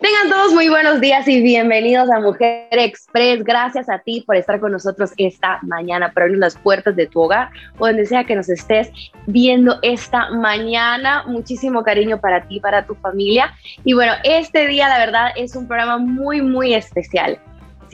Tengan todos muy buenos días y bienvenidos a Mujer Express. Gracias a ti por estar con nosotros esta mañana, por abrir las puertas de tu hogar o donde sea que nos estés viendo esta mañana. Muchísimo cariño para ti, para tu familia. Y bueno, este día la verdad es un programa muy, muy especial.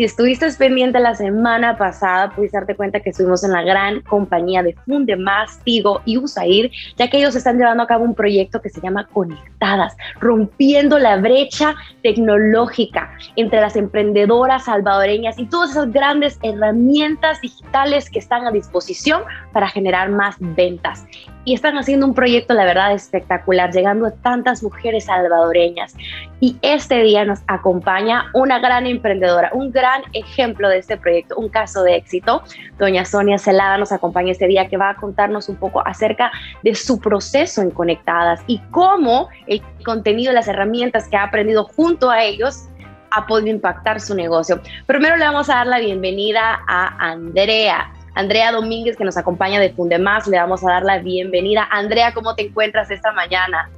Si estuviste pendiente la semana pasada, pudiste darte cuenta que estuvimos en la gran compañía de Funde Más, Tigo y USAID, ya que ellos están llevando a cabo un proyecto que se llama Conectadas, rompiendo la brecha tecnológica entre las emprendedoras salvadoreñas y todas esas grandes herramientas digitales que están a disposición para generar más ventas y están haciendo un proyecto, la verdad, espectacular, llegando a tantas mujeres salvadoreñas. Y este día nos acompaña una gran emprendedora, un gran ejemplo de este proyecto, un caso de éxito. Doña Sonia Celada nos acompaña este día que va a contarnos un poco acerca de su proceso en Conectadas y cómo el contenido, las herramientas que ha aprendido junto a ellos ha podido impactar su negocio. Primero le vamos a dar la bienvenida a Andrea. Andrea Domínguez, que nos acompaña de Fundemás. Le vamos a dar la bienvenida. Andrea, ¿cómo te encuentras esta mañana?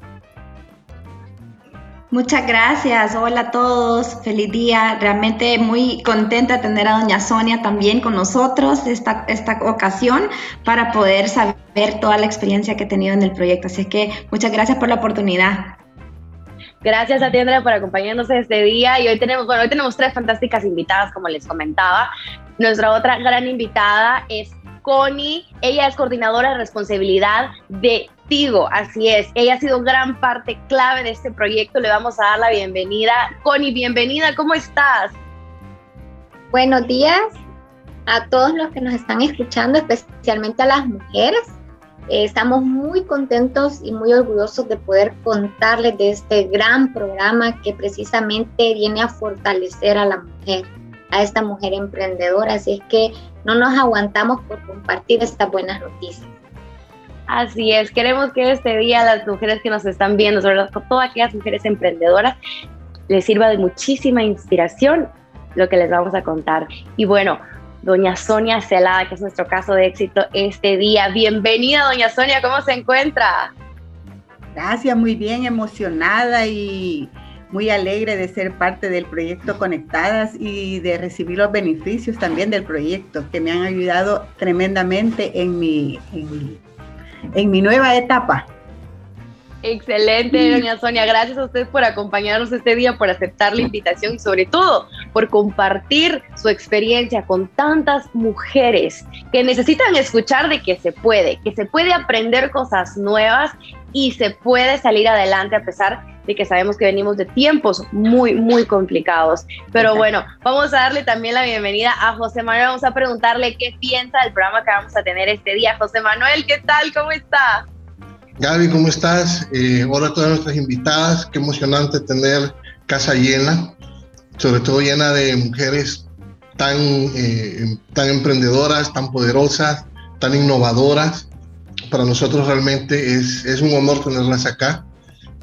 Muchas gracias. Hola a todos. Feliz día. Realmente muy contenta de tener a doña Sonia también con nosotros esta, esta ocasión para poder saber toda la experiencia que he tenido en el proyecto. Así que muchas gracias por la oportunidad. Gracias a ti, Andrea, por acompañarnos este día. Y hoy tenemos, bueno, hoy tenemos tres fantásticas invitadas, como les comentaba. Nuestra otra gran invitada es Connie. Ella es coordinadora de responsabilidad de Tigo. Así es. Ella ha sido gran parte clave de este proyecto. Le vamos a dar la bienvenida. Connie, bienvenida. ¿Cómo estás? Buenos días a todos los que nos están escuchando, especialmente a las mujeres. Eh, estamos muy contentos y muy orgullosos de poder contarles de este gran programa que precisamente viene a fortalecer a la mujer, a esta mujer emprendedora. Así es que no nos aguantamos por compartir estas buenas noticias. Así es, queremos que este día las mujeres que nos están viendo, sobre todo todas aquellas mujeres emprendedoras, les sirva de muchísima inspiración lo que les vamos a contar. Y bueno, doña Sonia Celada, que es nuestro caso de éxito este día. Bienvenida, doña Sonia, ¿cómo se encuentra? Gracias, muy bien, emocionada y muy alegre de ser parte del proyecto Conectadas y de recibir los beneficios también del proyecto, que me han ayudado tremendamente en mi, en mi nueva etapa. Excelente, doña Sonia. Gracias a usted por acompañarnos este día, por aceptar la invitación y sobre todo por compartir su experiencia con tantas mujeres que necesitan escuchar de que se puede, que se puede aprender cosas nuevas y se puede salir adelante a pesar de que sabemos que venimos de tiempos muy, muy complicados. Pero bueno, vamos a darle también la bienvenida a José Manuel. Vamos a preguntarle qué piensa del programa que vamos a tener este día. José Manuel, ¿qué tal? ¿Cómo está? Gaby, ¿cómo estás? Eh, hola a todas nuestras invitadas. Qué emocionante tener casa llena, sobre todo llena de mujeres tan, eh, tan emprendedoras, tan poderosas, tan innovadoras. Para nosotros realmente es, es un honor tenerlas acá.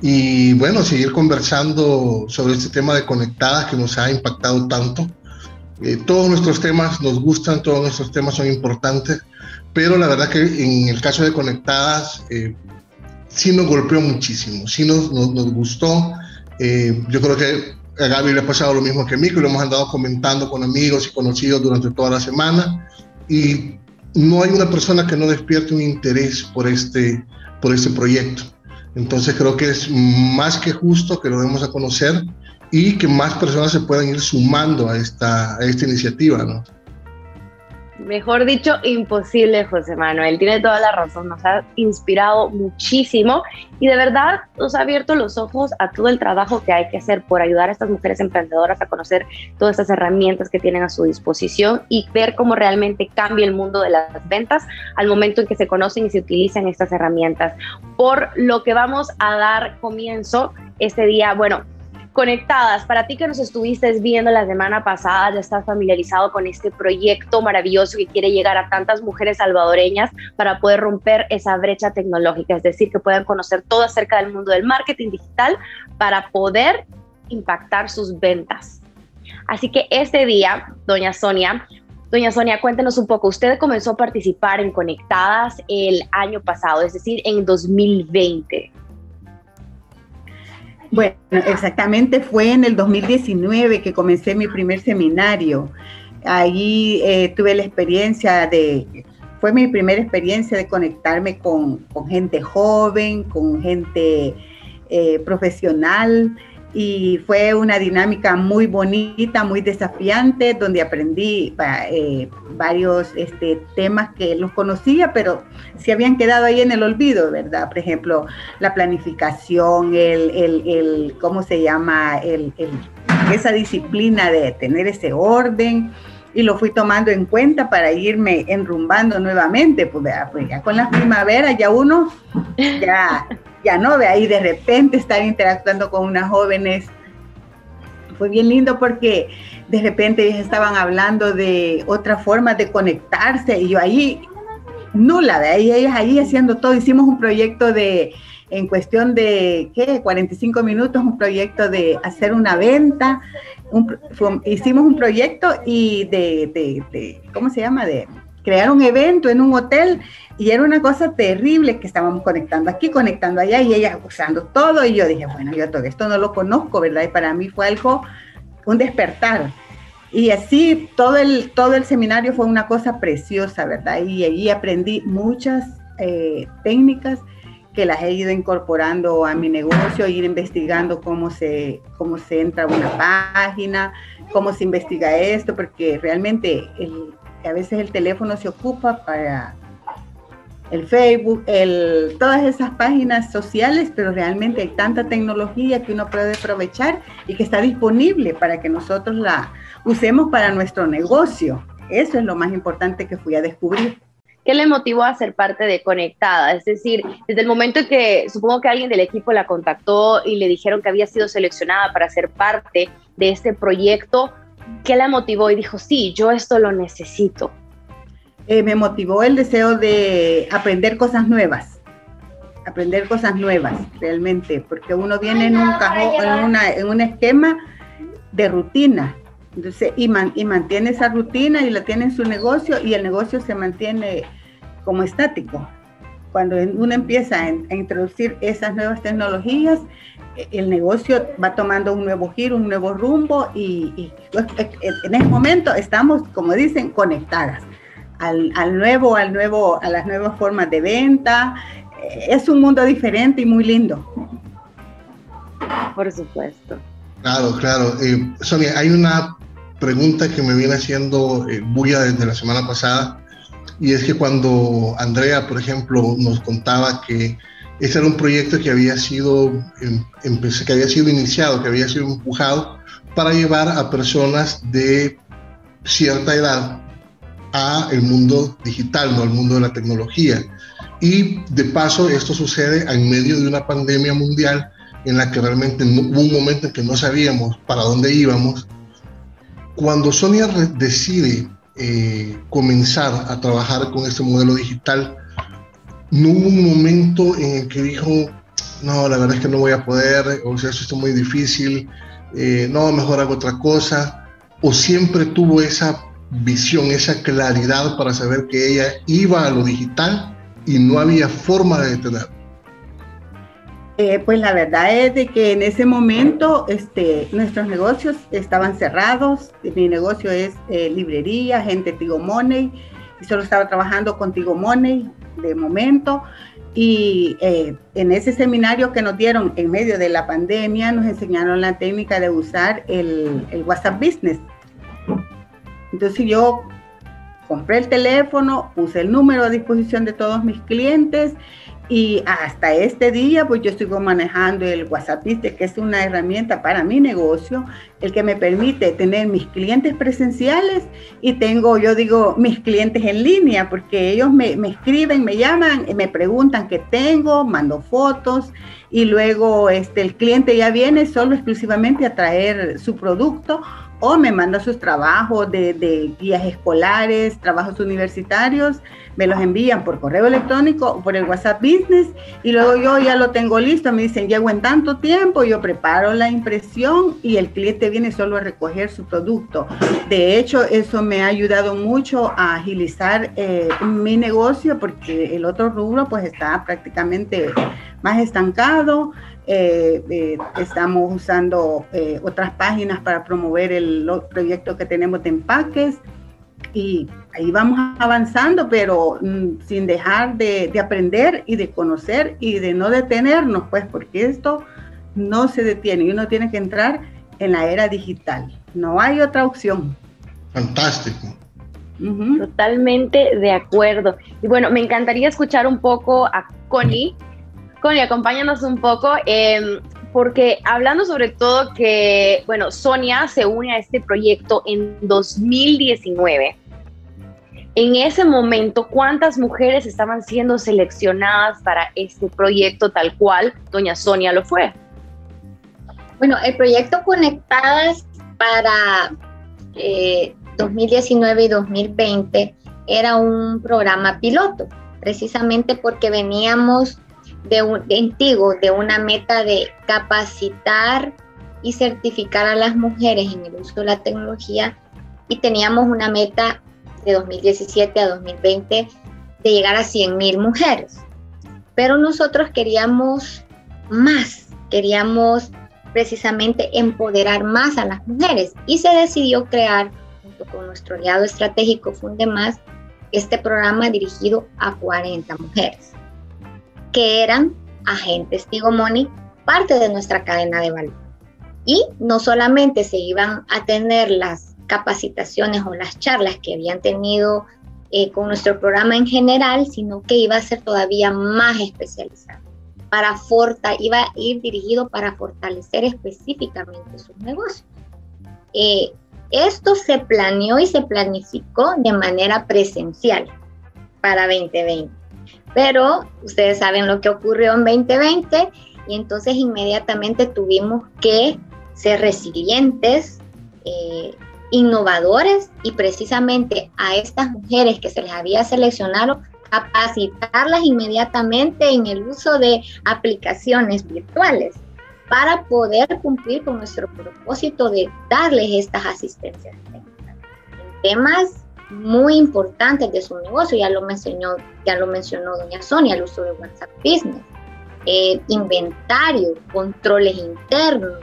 Y bueno, seguir conversando sobre este tema de conectadas que nos ha impactado tanto. Eh, todos nuestros temas nos gustan, todos nuestros temas son importantes, pero la verdad que en el caso de conectadas, eh, sí nos golpeó muchísimo, sí nos, nos, gustó. Eh, yo creo que a Gaby le ha pasado lo mismo que a mí, que lo hemos andado comentando con amigos y conocidos durante toda la semana. Y no hay una persona que no despierte un interés por este, por este proyecto. Entonces creo que es más que justo que lo demos a conocer y que más personas se puedan ir sumando a esta, a esta iniciativa, ¿no? Mejor dicho, imposible, José Manuel. Tiene toda la razón, nos ha inspirado muchísimo y de verdad nos ha abierto los ojos a todo el trabajo que hay que hacer por ayudar a estas mujeres emprendedoras a conocer todas estas herramientas que tienen a su disposición y ver cómo realmente cambia el mundo de las ventas al momento en que se conocen y se utilizan estas herramientas. Por lo que vamos a dar comienzo este día, bueno, conectadas. Para ti que nos estuviste viendo la semana pasada, ya estás familiarizado con este proyecto maravilloso que quiere llegar a tantas mujeres salvadoreñas para poder romper esa brecha tecnológica, es decir, que puedan conocer todo acerca del mundo del marketing digital para poder impactar sus ventas. Así que este día, doña Sonia, Doña Sonia, cuéntenos un poco. Usted comenzó a participar en Conectadas el año pasado, es decir, en 2020. Bueno, exactamente fue en el 2019 que comencé mi primer seminario. Allí eh, tuve la experiencia de, fue mi primera experiencia de conectarme con, gente joven, con gente eh, profesional y fue una dinámica muy bonita, muy desafiante, donde aprendí eh, varios este, temas que los conocía, pero se habían quedado ahí en el olvido, ¿verdad? Por ejemplo, la planificación, el, el, el ¿cómo se llama? El, esa disciplina de tener ese orden y lo fui tomando en cuenta para irme enrumbando nuevamente, pues, pues ya con la primavera ya uno ya ya no, ve ahí de repente estar interactuando con unas jóvenes. Fue bien lindo porque de repente ellos estaban hablando de otra forma de conectarse y yo ahí nula, de ahí ellas ahí haciendo todo. Hicimos un proyecto de, en cuestión de, ¿qué? 45 minutos, un proyecto de hacer una venta. hicimos un proyecto y de, de, de, ¿cómo se llama? De crear un evento en un hotel y era una cosa terrible que estábamos conectando aquí, conectando allá y ella usando todo y yo dije, bueno, yo todo esto no lo conozco, ¿verdad? Y para mí fue algo, un despertar. Y así todo el, todo el seminario fue una cosa preciosa, ¿verdad? Y allí aprendí muchas eh, técnicas que las he ido incorporando a mi negocio, ir investigando cómo se, cómo se entra a una página, cómo se investiga esto, porque realmente el, a veces el teléfono se ocupa para el Facebook, el, todas esas páginas sociales, pero realmente hay tanta tecnología que uno puede aprovechar y que está disponible para que nosotros la usemos para nuestro negocio. Eso es lo más importante que fui a descubrir. ¿Qué le motivó a ser parte de Conectada? Es decir, desde el momento en que supongo que alguien del equipo la contactó y le dijeron que había sido seleccionada para ser parte de este proyecto, ¿qué la motivó y dijo, sí, yo esto lo necesito? Eh, me motivó el deseo de aprender cosas nuevas, aprender cosas nuevas realmente, porque uno viene en un cajón, en, una, en un esquema de rutina, entonces, y, y mantiene esa rutina y la tiene en su negocio y el negocio se mantiene como estático. Cuando uno empieza a, introducir esas nuevas tecnologías, el negocio va tomando un nuevo giro, un nuevo rumbo y, pues, en ese momento estamos, como dicen, conectadas al, nuevo, al nuevo, a las nuevas formas de venta. Es un mundo diferente y muy lindo. Por supuesto. Claro, claro. Eh, Sonia, hay una pregunta que me viene haciendo eh, bulla desde la semana pasada y es que cuando Andrea, por ejemplo, nos contaba que este era un proyecto que había sido, em, que había sido iniciado, que había sido empujado para llevar a personas de cierta edad a el mundo digital, no al mundo de la tecnología. Y de paso, esto sucede en medio de una pandemia mundial en la que realmente hubo un momento en que no sabíamos para dónde íbamos. Cuando Sonia decide eh, comenzar a trabajar con este modelo digital, no hubo un momento en el que dijo, no, la verdad es que no voy a poder, o sea, eso está muy difícil, eh, no, mejor hago otra cosa, o siempre tuvo esa visión, esa claridad para saber que ella iba a lo digital y no había forma de detenerlo. Eh, pues la verdad es de que en ese momento este, nuestros negocios estaban cerrados. Mi negocio es eh, librería, gente Tigo Money, y solo estaba trabajando con Tigo Money de momento. Y eh, en ese seminario que nos dieron en medio de la pandemia, nos enseñaron la técnica de usar el, el WhatsApp Business. Entonces yo compré el teléfono, puse el número a disposición de todos mis clientes y hasta este día, pues yo sigo manejando el WhatsApp que es una herramienta para mi negocio, el que me permite tener mis clientes presenciales y tengo, yo digo, mis clientes en línea, porque ellos me, me escriben, me llaman, me preguntan qué tengo, mando fotos y luego este, el cliente ya viene solo exclusivamente a traer su producto o me manda sus trabajos de, guías escolares, trabajos universitarios, me los envían por correo electrónico o por el WhatsApp Business y luego yo ya lo tengo listo, me dicen, llego en tanto tiempo, yo preparo la impresión y el cliente viene solo a recoger su producto. De hecho, eso me ha ayudado mucho a agilizar eh, mi negocio porque el otro rubro pues está prácticamente más estancado. Eh, eh, estamos usando otras páginas para promover el proyecto que tenemos de empaques y ahí vamos avanzando, pero mm, sin dejar de, aprender y de conocer y de no detenernos, pues porque esto no se detiene y uno tiene que entrar en la era digital. No hay otra opción. Fantástico. Totalmente de acuerdo. Y bueno, me encantaría escuchar un poco a Connie. Connie, acompáñanos un poco, em, porque hablando sobre todo que, bueno, Sonia se une a este proyecto en 2019. En ese momento, ¿cuántas mujeres estaban siendo seleccionadas para este proyecto tal cual doña Sonia lo fue? Bueno, el proyecto Conectadas para 2019 eh, y 2020 era un programa piloto, precisamente porque veníamos de un antiguo, de una meta de capacitar y certificar a las mujeres en el uso de la tecnología. Y teníamos una meta de 2017 a 2020 de llegar a 100 mil mujeres. Pero nosotros queríamos más, queríamos precisamente empoderar más a las mujeres. Y se decidió crear, junto con nuestro aliado estratégico Fundemás, este programa dirigido a 40 mujeres, que eran agentes Tigo Money, parte de nuestra cadena de valor. Y no solamente se iban a tener las capacitaciones o las charlas que habían tenido eh, con nuestro programa en general, sino que iba a ser todavía más especializado para forta, iba a ir dirigido para fortalecer específicamente sus negocios. Eh, esto se planeó y se planificó de manera presencial para 2020, pero ustedes saben lo que ocurrió en 2020 y entonces inmediatamente tuvimos que ser resilientes, eh, innovadores y precisamente a estas mujeres que se les había seleccionado capacitarlas inmediatamente en el uso de aplicaciones virtuales para poder cumplir con nuestro propósito de darles estas asistencias técnicas. En temas muy importantes de su negocio, ya lo mencionó, ya lo mencionó doña Sonia, el uso de WhatsApp Business, eh, inventario, controles internos,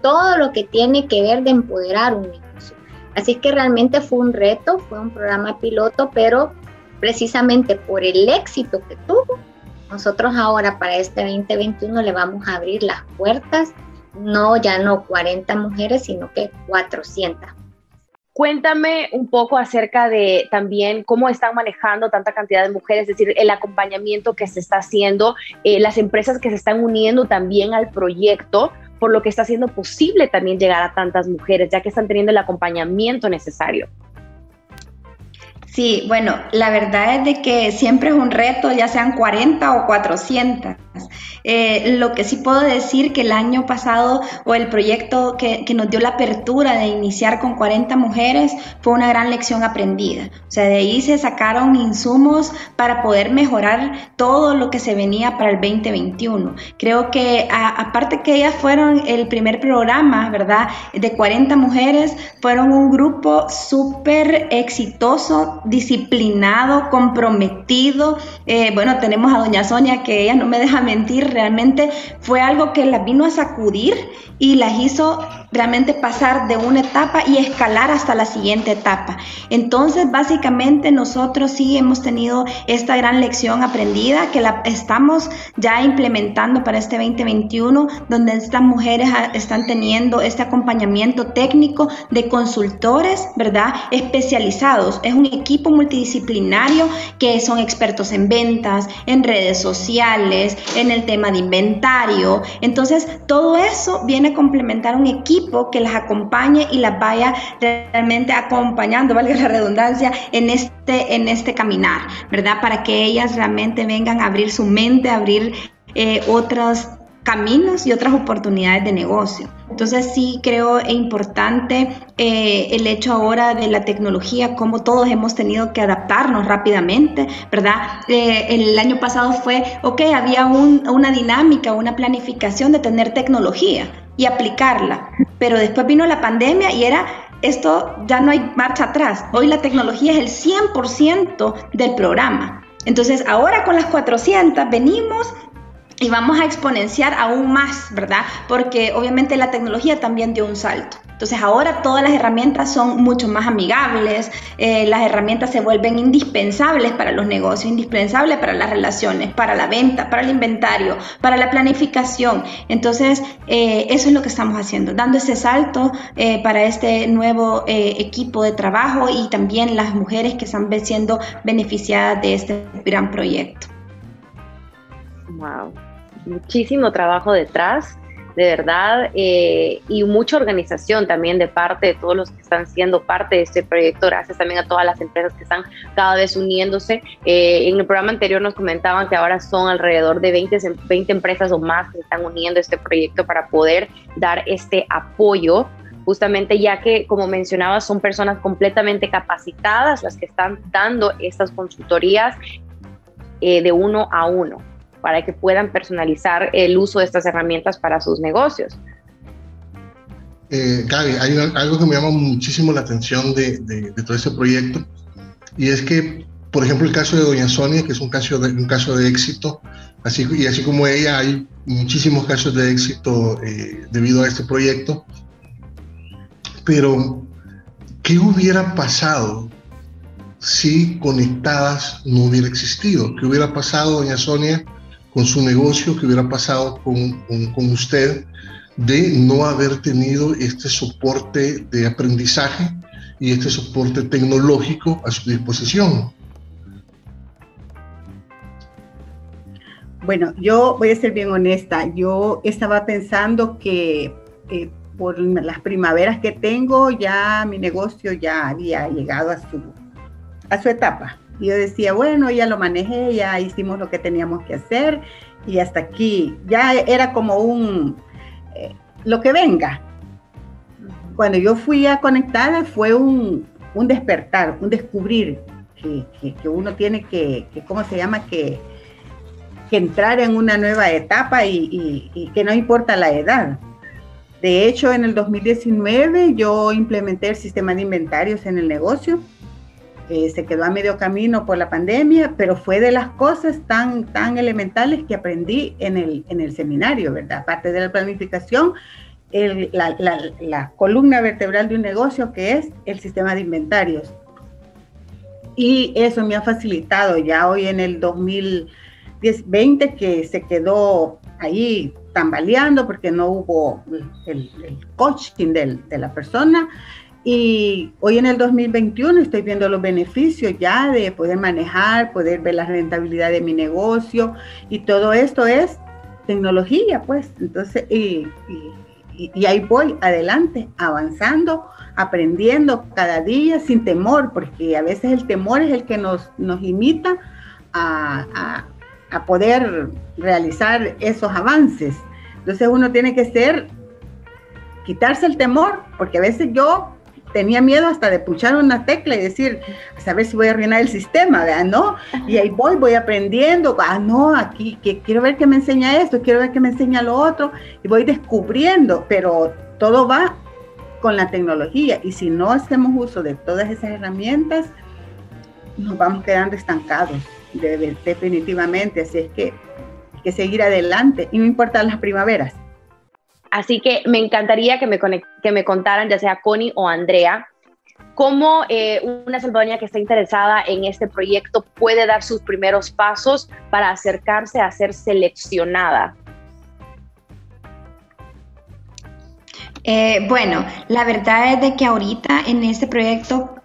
todo lo que tiene que ver de empoderar un negocio. Así que realmente fue un reto, fue un programa piloto, pero precisamente por el éxito que tuvo, nosotros ahora para este 2021 le vamos a abrir las puertas, no ya no 40 mujeres, sino que 400. Cuéntame un poco acerca de también cómo están manejando tanta cantidad de mujeres, es decir, el acompañamiento que se está haciendo, eh, las empresas que se están uniendo también al proyecto, por lo que está haciendo posible también llegar a tantas mujeres, ya que están teniendo el acompañamiento necesario. Sí, bueno, la verdad es de que siempre es un reto, ya sean 40 o 400. Eh, lo que sí puedo decir que el año pasado o el proyecto que, nos dio la apertura de iniciar con 40 mujeres fue una gran lección aprendida. O sea, de ahí se sacaron insumos para poder mejorar todo lo que se venía para el 2021. Creo que aparte que ellas fueron el primer programa, ¿verdad? De 40 mujeres, fueron un grupo súper exitoso disciplinado, comprometido. Eh, bueno, tenemos a doña Sonia, que ella no me deja mentir, realmente fue algo que las vino a sacudir y las hizo realmente pasar de una etapa y escalar hasta la siguiente etapa. Entonces, básicamente nosotros sí hemos tenido esta gran lección aprendida que la estamos ya implementando para este 2021, donde estas mujeres están teniendo este acompañamiento técnico de consultores, ¿verdad? Especializados. Es un equipo multidisciplinario que son expertos en ventas, en redes sociales, en el tema de inventario. Entonces, todo eso viene a complementar un equipo que las acompañe y las vaya realmente acompañando, valga la redundancia, en este, en este caminar, ¿verdad? Para que ellas realmente vengan a abrir su mente, a abrir eh, otros caminos y otras oportunidades de negocio. Entonces sí creo importante eh, el hecho ahora de la tecnología, como todos hemos tenido que adaptarnos rápidamente, ¿verdad? Eh, el año pasado fue, ok, había una dinámica, una planificación de tener tecnología, y aplicarla. Pero después vino la pandemia y era, esto ya no hay marcha atrás. Hoy la tecnología es el 100% del programa. Entonces ahora con las 400 venimos y vamos a exponenciar aún más, ¿verdad? Porque obviamente la tecnología también dio un salto. Entonces ahora todas las herramientas son mucho más amigables, eh, las herramientas se vuelven indispensables para los negocios, indispensables para las relaciones, para la venta, para el inventario, para la planificación. Entonces eh, eso es lo que estamos haciendo, dando ese salto eh, para este nuevo equipo de trabajo y también las mujeres que están siendo beneficiadas de este gran proyecto. Wow muchísimo trabajo detrás, de verdad, eh, y mucha organización también de parte de todos los que están siendo parte de este proyecto. Gracias también a todas las empresas que están cada vez uniéndose. Eh, en el programa anterior nos comentaban que ahora son alrededor de 20, 20 empresas o más que están uniendo este proyecto para poder dar este apoyo justamente ya que, como mencionaba, son personas completamente capacitadas las que están dando estas consultorías eh, de uno a uno para que puedan personalizar el uso de estas herramientas para sus negocios. Eh, Gaby, hay algo que me llama muchísimo la atención de, todo este proyecto y es que, por ejemplo, el caso de Doña Sonia, que es un caso de, un caso de éxito, así, y así como ella, hay muchísimos casos de éxito eh, debido a este proyecto. Pero, ¿qué hubiera pasado si Conectadas no hubiera existido? ¿Qué hubiera pasado, Doña Sonia, con su negocio que hubiera pasado con, con, usted de no haber tenido este soporte de aprendizaje y este soporte tecnológico a su disposición. Bueno, yo voy a ser bien honesta. Yo estaba pensando que eh, por las primaveras que tengo, ya mi negocio ya había llegado a su, a su etapa. Y yo decía, bueno, ya lo manejé, ya hicimos lo que teníamos que hacer y hasta aquí. Ya era como un, eh, lo que venga. Cuando yo fui a conectar fue un, un despertar, un descubrir que, que, uno tiene que, que, ¿cómo se llama? Que, que entrar en una nueva etapa y, y que no importa la edad. De hecho, en el 2019 yo implementé el sistema de inventarios en el negocio se quedó a medio camino por la pandemia, pero fue de las cosas tan, tan elementales que aprendí en el, en el seminario, ¿verdad? Aparte de la planificación, la, columna vertebral de un negocio que es el sistema de inventarios. Y eso me ha facilitado ya hoy en el 2020 que se quedó ahí tambaleando porque no hubo el coaching de la persona y hoy en el 2021 estoy viendo los beneficios ya de poder manejar, poder ver la rentabilidad de mi negocio y todo esto es tecnología, pues. Entonces, y, ahí voy adelante, avanzando, aprendiendo cada día sin temor, porque a veces el temor es el que nos, nos limita a, a poder realizar esos avances. Entonces uno tiene que ser, quitarse el temor, porque a veces yo tenía miedo hasta de puchar una tecla y decir, a saber si voy a arruinar el sistema, ¿verdad? ¿No? Y ahí voy, voy aprendiendo, ah, no, aquí que quiero ver qué me enseña esto, quiero ver qué me enseña lo otro, y voy descubriendo, pero todo va con la tecnología, y si no hacemos uso de todas esas herramientas, nos vamos quedando estancados, definitivamente, así es que hay que seguir adelante, y no importa las primaveras. Así que me encantaría que me, que me contaran, ya sea Connie o Andrea, cómo eh, una salvadoreña que está interesada en este proyecto puede dar sus primeros pasos para acercarse a ser seleccionada. Eh, bueno, la verdad es de que ahorita en este proyecto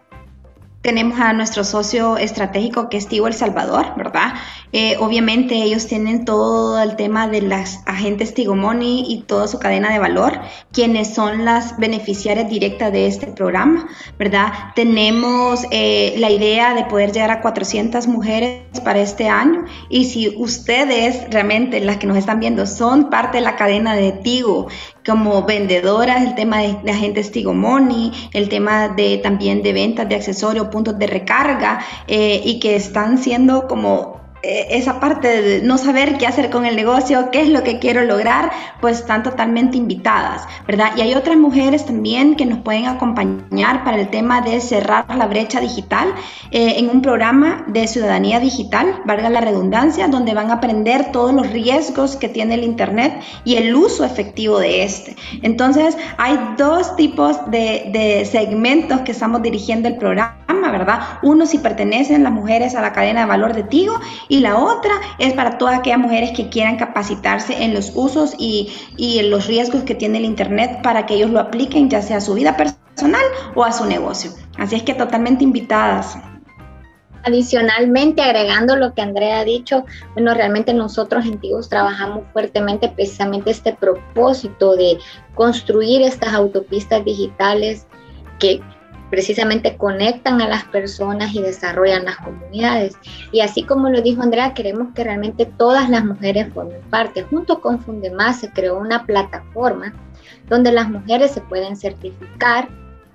tenemos a nuestro socio estratégico que es Tigo El Salvador, ¿verdad? Eh, obviamente ellos tienen todo el tema de las agentes Tigo Money y toda su cadena de valor, quienes son las beneficiarias directas de este programa, ¿verdad? Tenemos eh, la idea de poder llegar a 400 mujeres para este año y si ustedes realmente las que nos están viendo son parte de la cadena de Tigo como vendedoras, el tema de, agentes Tigo Money, el tema de también de ventas de accesorios, puntos de recarga eh, y que están siendo como esa parte de no saber qué hacer con el negocio, qué es lo que quiero lograr, pues están totalmente invitadas, ¿verdad? Y hay otras mujeres también que nos pueden acompañar para el tema de cerrar la brecha digital eh, en un programa de ciudadanía digital, valga la redundancia, donde van a aprender todos los riesgos que tiene el Internet y el uso efectivo de este. Entonces, hay dos tipos de segmentos que estamos dirigiendo el programa, ¿verdad? Uno si pertenecen las mujeres a la cadena de valor de Tigo y la otra es para todas aquellas mujeres que quieran capacitarse en los usos y, y en los riesgos que tiene el Internet para que ellos lo apliquen ya sea a su vida personal o a su negocio. Así es que totalmente invitadas. Adicionalmente, agregando lo que Andrea ha dicho, bueno, realmente nosotros en Tigos trabajamos fuertemente precisamente este propósito de construir estas autopistas digitales que precisamente conectan a las personas y desarrollan las comunidades. Y así como lo dijo Andrea, queremos que realmente todas las mujeres formen parte. Junto con Fundemás se creó una plataforma donde las mujeres se pueden certificar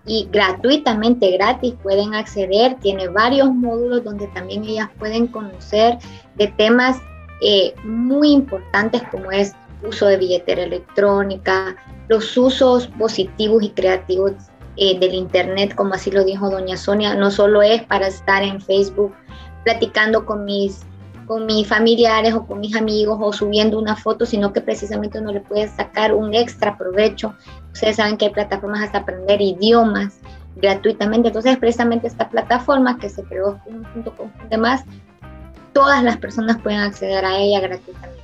y gratuitamente, gratis, pueden acceder. Tiene varios módulos donde también ellas pueden conocer de temas eh, muy importantes como es uso de billetera electrónica, los usos positivos y creativos eh, del Internet, como así lo dijo doña Sonia, no solo es para estar en Facebook platicando con mis, con mis familiares o con mis amigos o subiendo una foto, sino que precisamente uno le puede sacar un extra provecho. Ustedes saben que hay plataformas hasta aprender idiomas gratuitamente. Entonces, precisamente esta plataforma que se creó junto con demás, todas las personas pueden acceder a ella gratuitamente.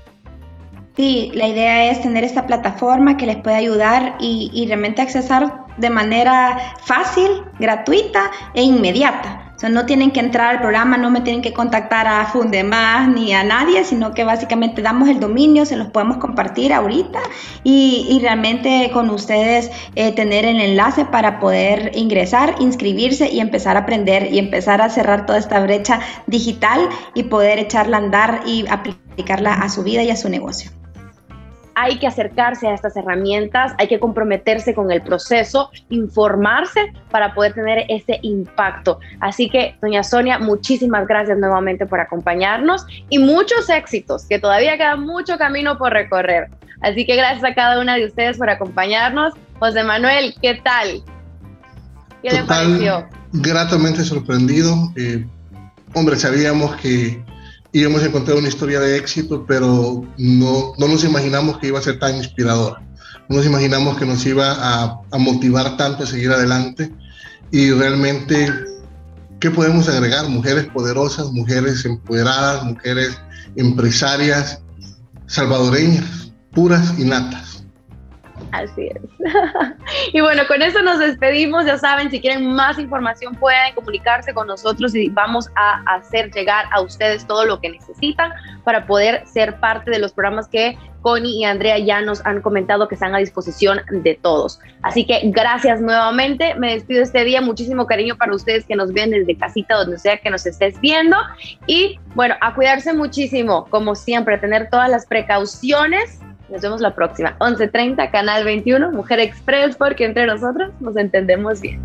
Sí, la idea es tener esta plataforma que les puede ayudar y, realmente accesar de manera fácil, gratuita e inmediata. O sea, no tienen que entrar al programa, no me tienen que contactar a Fundemás ni a nadie, sino que básicamente damos el dominio, se los podemos compartir ahorita y, realmente con ustedes eh, tener el enlace para poder ingresar, inscribirse y empezar a aprender y empezar a cerrar toda esta brecha digital y poder echarla a andar y aplicarla a su vida y a su negocio hay que acercarse a estas herramientas, hay que comprometerse con el proceso, informarse para poder tener ese impacto. Así que, doña Sonia, muchísimas gracias nuevamente por acompañarnos y muchos éxitos, que todavía queda mucho camino por recorrer. Así que gracias a cada una de ustedes por acompañarnos. José Manuel, ¿qué tal? ¿Qué le pareció? Gratamente sorprendido. Eh, hombre, sabíamos que íbamos a encontrar una historia de éxito, pero no, no nos imaginamos que iba a ser tan inspiradora. No nos imaginamos que nos iba a, a motivar tanto a seguir adelante. Y realmente, ¿qué podemos agregar? Mujeres poderosas, mujeres empoderadas, mujeres empresarias, salvadoreñas, puras y natas. Así es. y bueno, con eso nos despedimos. Ya saben, si quieren más información pueden comunicarse con nosotros y vamos a hacer llegar a ustedes todo lo que necesitan para poder ser parte de los programas que Connie y Andrea ya nos han comentado que están a disposición de todos. Así que gracias nuevamente. Me despido este día. Muchísimo cariño para ustedes que nos ven desde casita, donde sea que nos estés viendo. Y bueno, a cuidarse muchísimo, como siempre, tener todas las precauciones nos vemos la próxima. 11.30, Canal 21, Mujer Express, porque entre nosotros nos entendemos bien.